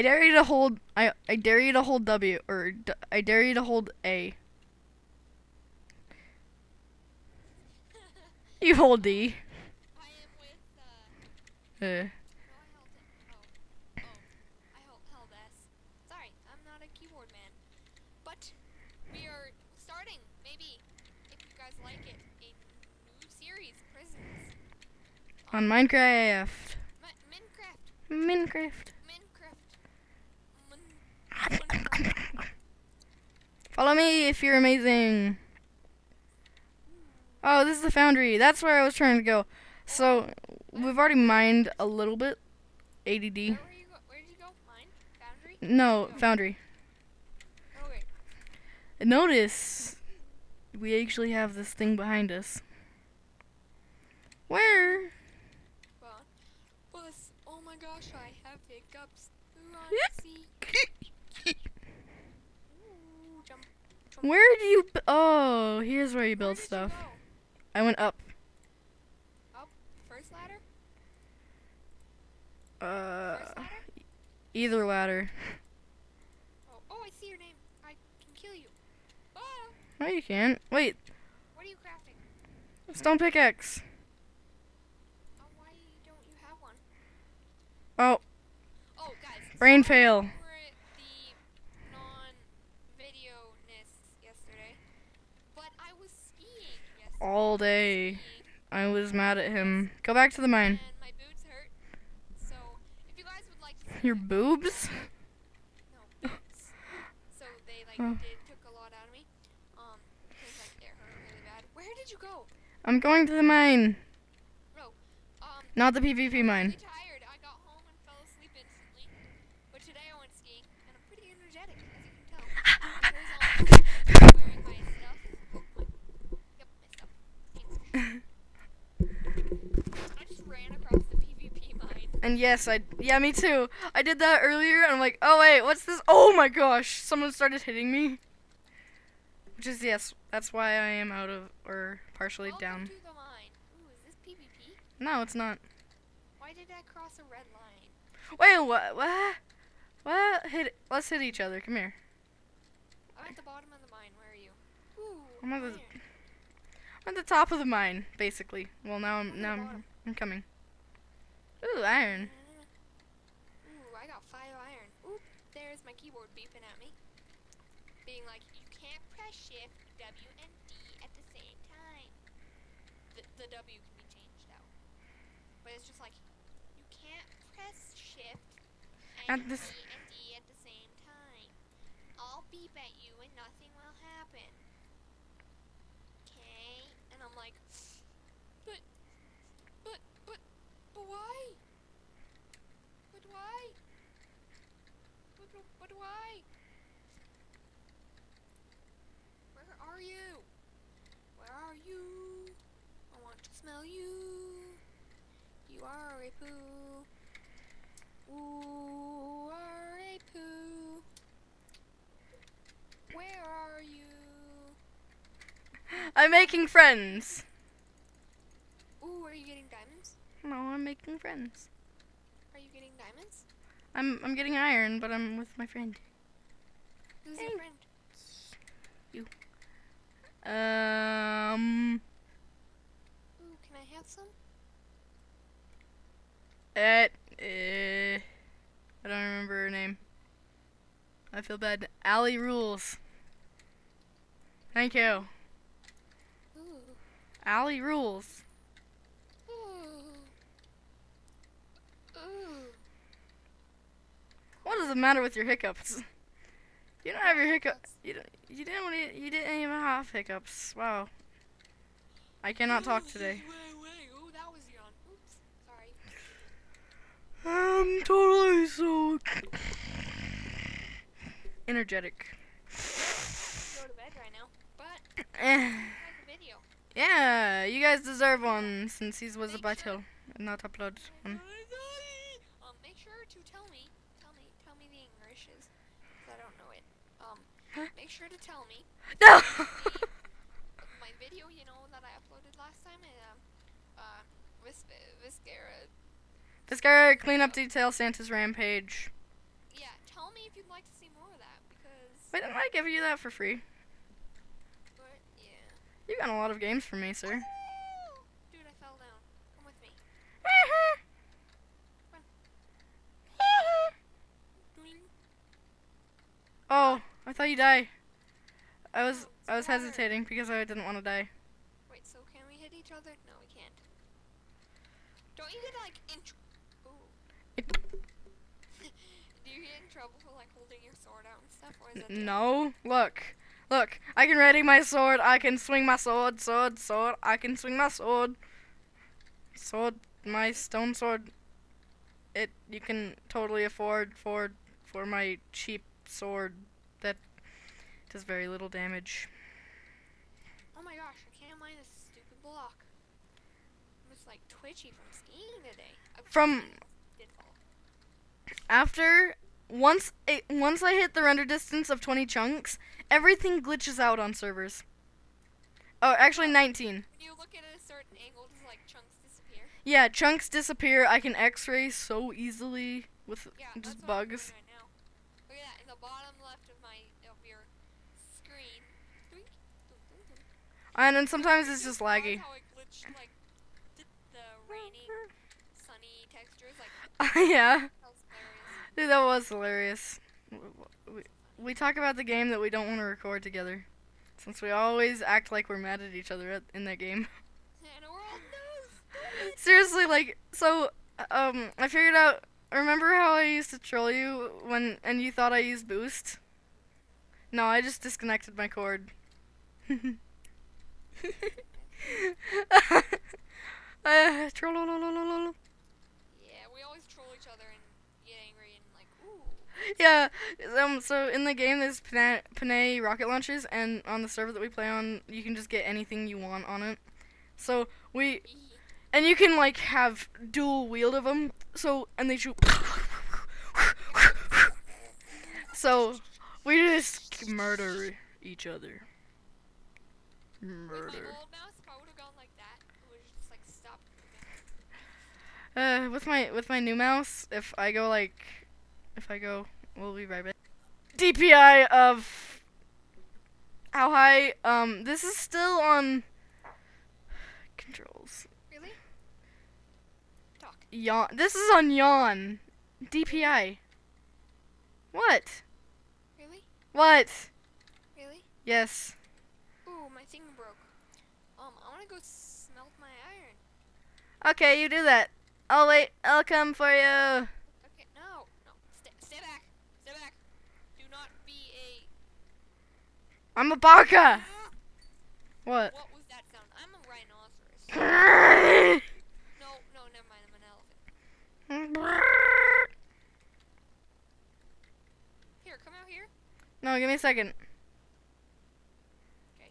I dare you to hold. I I dare you to hold W or d- I dare you to hold A. You hold D. I am with, uh, Uh, no, I held it. I held, held S. Sorry, I'm not a keyboard man. But we are starting, maybe, if you guys like it, a new series, Prisons. on Minecraft. Minecraft. Minecraft. Minecraft. Min- Minecraft. Follow me if you're amazing. Oh, this is the foundry. That's where I was trying to go. So, we've already mined a little bit. ADD. Where were you go? Where did you go? Mine? Boundary? No, foundry. Okay. Notice we actually have this thing behind us. Where? Well. Oh my gosh, I have hiccups. Ooh, Yep. I see. Where do you? Oh, here's where you Where build you stuff. go? I went up. Up? First ladder? Uh, First ladder? either ladder. Oh, oh, I see your name. I can kill you. Oh, No, you can't. Wait, what are you crafting? stone pickaxe. Oh, why don't you have one? Oh, Oh, guys. brain fail. For the non-video-ness yesterday, but I was skiing yesterday. All day. I was mad at him. Go back to the mine. Boots hurt. So, if you guys would like Your boobs? No, boots. so they like Oh. did took a lot out of me. Um, because like it hurt really bad. Where did you go? I'm going to the mine. No. Um, Not the PvP mine. really tired. I got home and fell asleep instantly. But today I went skiing and I'm pretty energetic, as you can tell. Because I'm wearing my stuff. Yep, my stuff. Thanks. I just ran across the PvP mine. And yes, I yeah, me too. I did that earlier, and I'm like, oh wait, what's this? Oh my gosh, someone started hitting me. Which is yes, that's why I am out of or partially Welcome down. to the mine. Ooh, is this PvP? No, it's not. Why did I cross a red line? Wait, what? What? What? Hit? Let's hit each other. Come here. I'm at the bottom of the mine. Where are you? Ooh, I'm at the- I'm at the top of the mine, basically. Well, now I'm I'm now I'm. I'm coming. Ooh, iron. Ooh, I got five iron. Ooh, there's my keyboard beeping at me. Being like, you can't press shift, W, and D at the same time. The, the W can be changed out. But it's just like, you can't press shift and At D and D at the same time. I'll beep at you and nothing will happen. Okay? And I'm like, but, but, but, but why? But why? But, but, but why? Where are you? Where are you? I want to smell you. You are poo. Ooh, are poo. Where are you? I'm making friends. Ooh, are you getting diamonds? No, I'm making friends. Are you getting diamonds? I'm I'm getting iron, but I'm with my friend. Who's Hey. your friend? You. Um. Ooh, can I have some? At uh, I don't remember her name. I feel bad. Allie rules. Thank you. Ooh. Allie rules. Ooh. Ooh. What is the matter with your hiccups? You don't have your hiccups. You don't. You didn't. You didn't even have hiccups. Wow. I cannot talk today. Wait, wait. Ooh, that was yawn. Oops. Sorry. I'm totally so energetic. Go to bed right now. But Eh. have a video. Yeah, you guys deserve one since he was about to not upload one. Um, make sure to tell me, tell me, tell me the Englishes, 'cause I don't know it. Um, Huh? make sure to tell me No. my video, you know, that I uploaded last time, and um, uh, Vis- Viscara, this guy clean up detail Santa's rampage. yeah, tell me if you'd like to see more of that because. Wait, didn't I give you that for free? But yeah. You got a lot of games from me, sir. Dude, I fell down. Come with me. Oh, I thought you died. I was Oh, I was water. hesitating because I didn't want to die. Wait, so can we hit each other? No, we can't. Don't you get like in? Do you get in trouble for like holding your sword out and stuff, or is No, look, look. I can ready my sword. I can swing my sword, sword, sword. I can swing my sword, sword. My stone sword. It you can totally afford for for my cheap sword that does very little damage. Oh my gosh, I can't mine this stupid block. I'm just like twitchy from skiing today. I From. After once it, once I hit the render distance of 20 chunks, everything glitches out on servers. Oh, actually 19. When you look at a certain angle, does like chunks disappear? Yeah, chunks disappear. I can X-ray so easily with Yeah, just that's what I'm doing bugs. right. Look at that in the bottom left of my of. And then sometimes it's just laggy. How it glitched, like the, the sunny textures, like yeah, that was hilarious. dude, that was hilarious. We, we talk about the game that we don't want to record together, since we always act like we're mad at each other at, in that game. And we're all no. Seriously, like, so, um, I figured out. Remember how I used to troll you when, and you thought I used boost? No, I just disconnected my cord. uh, troll. Yeah, we always troll each other and get angry and like, ooh. Yeah, um, so in the game there's Panay, Panay rocket launchers, and on the server that we play on, you can just get anything you want on it. So we, and you can like have dual wield of them. So and they shoot. so we just murder each other. With my Murder. old mouse, if I would have gone like that, it would have just like stopped. Uh, with my with my new mouse, if I go like, if I go, we'll be right back. DPI of how high? Um, this is still on controls. Really? Talk. Yawn. This is on yawn. DPI. What? Really? What? Really? Yes. Ooh, my thing broke. Um, I wanna go smelt my iron. Okay, you do that. I'll wait. I'll come for you. Okay, no, no, stay, stay back, stay back. Do not be a. I'm a baka. What? What was that sound? I'm a rhinoceros. No, no, never mind. I'm an elephant. Here, come out here. No, give me a second. Okay.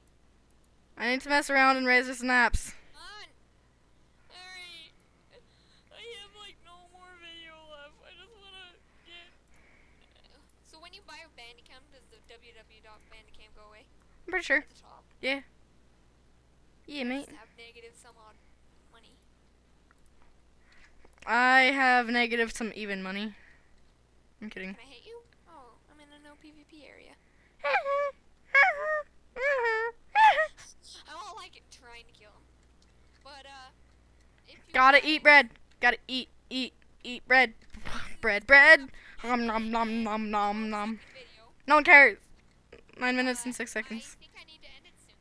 I need to mess around and raise the snaps. Come on. Hurry. I have like no more video left. I just wanna get. So when you buy Bandicam, does the go away I'm pretty sure. at the top? Yeah. Yeah, mate. Have negative some odd money. I have negative some even money. I'm kidding. Can I hit you? Oh, I'm in a no PvP area. I'm all like trying to kill him. But uh, Gotta eat bread. Gotta eat, eat, eat bread. Bread, bread. Nom nom nom nom nom nom. No one cares. Nine minutes and six seconds. I think I need to end it soon.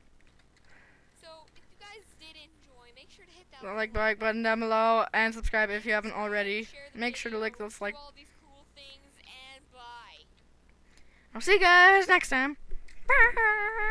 So if you guys did enjoy, make sure to hit that Like like button down below and subscribe if you haven't already. Make sure to like those like. cool things, and bye. I'll see you guys next time. Bye.